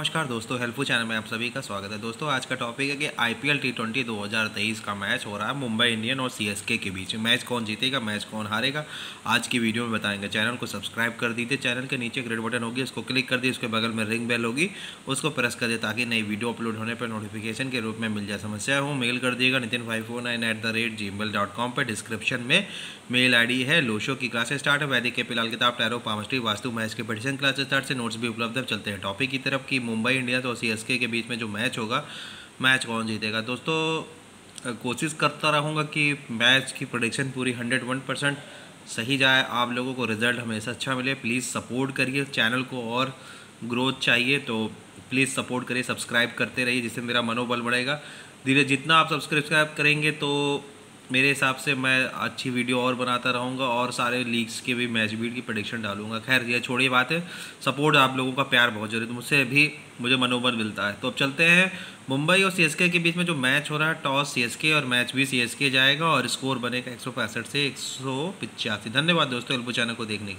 नमस्कार दोस्तों helpful channel में आप सभी का स्वागत है। दोस्तों, आज का टॉपिक है कि आईपीएल टी ट्वेंटी दो हज़ार तेईस का मैच हो रहा है मुंबई इंडियन और सीएसके के बीच। मैच कौन जीतेगा मैच कौन हारेगा, आज की वीडियो में बताएँगे। चैनल को सब्सक्राइब कर दीजिए। चैनल के नीचे रेड बटन होगी, उसको क्लिक कर दिए उसके बगल में रिंग बेल होगी, उसको प्रेस कर दिए ताकि नई वीडियो अपलोड होने पर नोटिफिकेशन के रूप में मिल जाए। समस्या हो मेल कर दिएगा Nitin five four nine eight the rate G mail dot com पर। डिस्क्रिप्शन में मेल आई डी है। लोशो की क्लासेस स्टार्ट है। वैदिक के फ़िलहाल किताब टैरो पामस्ट्री वास्तु मैच के पटिशन क्लासेस स्टार्ट से नोट्स भी उपलब्ध है। चलते हैं टॉपिक की तरफ़ की। मुंबई इंडियंस और सी के बीच में जो मैच होगा मैच कौन जीतेगा? दोस्तों कोशिश करता रहूँगा कि मैच की प्रोडिक्शन पूरी हंड्रेड वन परसेंट सही जाए। आप लोगों को रिज़ल्ट हमेशा अच्छा मिले। प्लीज़ सपोर्ट करिए। चैनल को और ग्रोथ चाहिए तो प्लीज़ सपोर्ट करिए। सब्सक्राइब करते रहिए, जिससे मेरा मनोबल बढ़ेगा। धीरे, जितना आप सब्सक्राइब करेंगे तो मेरे हिसाब से मैं अच्छी वीडियो और बनाता रहूँगा और सारे लीग्स के भी मैच बीट की प्रडिक्शन डालूँगा। खैर, ये छोड़ी बात है। सपोर्ट आप लोगों का प्यार बहुत ज़रूरी तो मुझसे भी मुझे मनोबल मिलता है। तो अब चलते हैं। मुंबई और सीएसके के बीच में जो मैच हो रहा है टॉस सीएसके और मैच भी सीएसके जाएगा और स्कोर बनेगा एक सौ पैंसठ से एक धन्यवाद दोस्तों, एल्बो चैनल को देखने